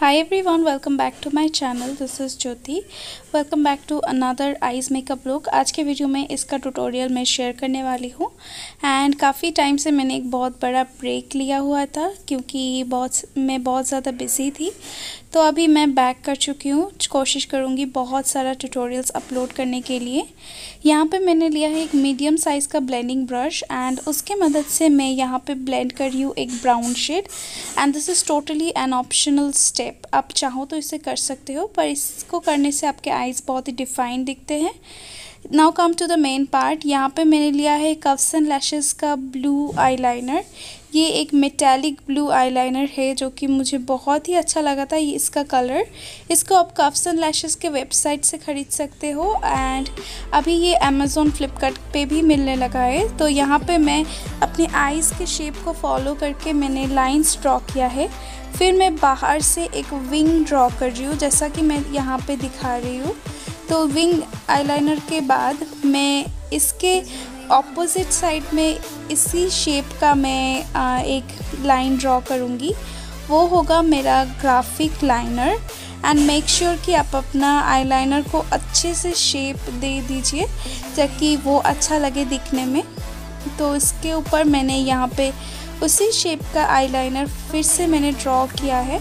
Hi everyone welcome back to my channel this is Jyoti welcome back to another eyes makeup look आज के video में इसका tutorial मैं share करने वाली हूँ। एंड काफ़ी टाइम से मैंने एक बहुत बड़ा ब्रेक लिया हुआ था, क्योंकि बहुत, मैं बहुत ज़्यादा बिज़ी थी। तो अभी मैं बैक कर चुकी हूँ। कोशिश करूँगी बहुत सारा ट्यूटोरियल्स अपलोड करने के लिए। यहाँ पे मैंने लिया है एक मीडियम साइज़ का ब्लेंडिंग ब्रश एंड उसके मदद से मैं यहाँ पे ब्लेंड कर रही हूँ एक brown shade and this is totally an optional step आप चाहो तो इसे कर सकते हो, पर इसको करने से आपके आइज़ बहुत ही डिफाइन दिखते हैं। Now come to the main part यहाँ पे मैंने लिया है कफ्स एंड लैशेज़ का ब्लू आईलाइनर ये एक मेटेलिक ब्लू आईलाइनर है जो कि मुझे बहुत ही अच्छा लगा था ये इसका कलर इसको आप कफ्स एंड लैशेज़ के वेबसाइट से ख़रीद सकते हो एंड अभी ये अमेज़ोन फ्लिपकार्ट पे भी मिलने लगा है। तो यहाँ पे मैं अपने आइज़ के शेप को फॉलो करके मैंने लाइन्स ड्रॉ किया है। फिर मैं बाहर से एक विंग ड्रॉ कर रही हूँ, जैसा कि मैं यहाँ पर दिखा रही हूँ। तो विंग आईलाइनर के बाद मैं इसके ऑपोजिट साइड में इसी शेप का मैं एक लाइन ड्रॉ करूँगी। वो होगा मेरा graphic liner and make sure कि आप अपना आईलाइनर को अच्छे से शेप दे दीजिए, ताकि वो अच्छा लगे दिखने में। तो इसके ऊपर मैंने यहाँ पे उसी शेप का आईलाइनर फिर से मैंने ड्रॉ किया है।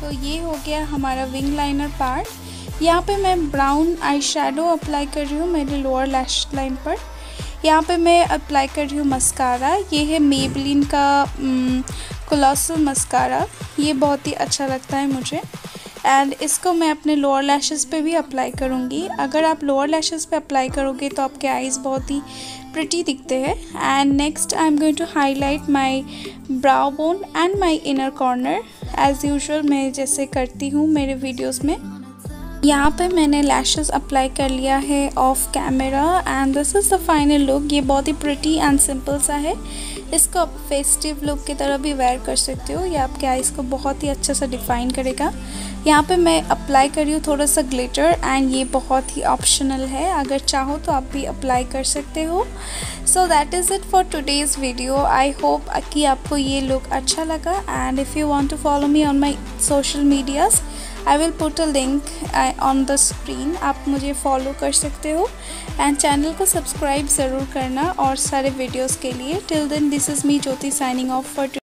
तो ये हो गया हमारा विंग लाइनर पार्ट यहाँ पे मैं ब्राउन आई शेडो अप्लाई कर रही हूँ मेरे लोअर लैश लाइन पर। यहाँ पे मैं अप्लाई कर रही हूँ मस्कारा ये है मेबलिन का कोलोसल मस्कारा ये बहुत ही अच्छा लगता है मुझे। एंड इसको मैं अपने लोअर लैशेस पे भी अप्लाई करूँगी। अगर आप लोअर लैशेस पे अप्लाई करोगे तो आपके आईज़ बहुत ही प्रिटी दिखते हैं। And next I am going to highlight my brow bone and my inner corner as usual मैं जैसे करती हूँ मेरे वीडियोस में। यहाँ पे मैंने लैशेस अप्लाई कर लिया है off camera and this is the final look ये बहुत ही प्रिटी एंड सिंपल सा है। इसको आप फेस्टिव लुक की तरह भी वेयर कर सकते हो। ये आपके आइज़ को बहुत ही अच्छा सा डिफ़ाइन करेगा। यहाँ पे मैं अप्लाई कर रही हूँ थोड़ा सा ग्लिटर एंड ये बहुत ही ऑप्शनल है। अगर चाहो तो आप भी अप्लाई कर सकते हो। So that is it for today's video I hope कि आपको ये लुक अच्छा लगा। And if you want to follow me on my social medias I will put a link on the screen आप मुझे फॉलो कर सकते हो। एंड चैनल को सब्सक्राइब ज़रूर करना और सारे वीडियोज़ के लिए। Till then this is me Jyoti signing off for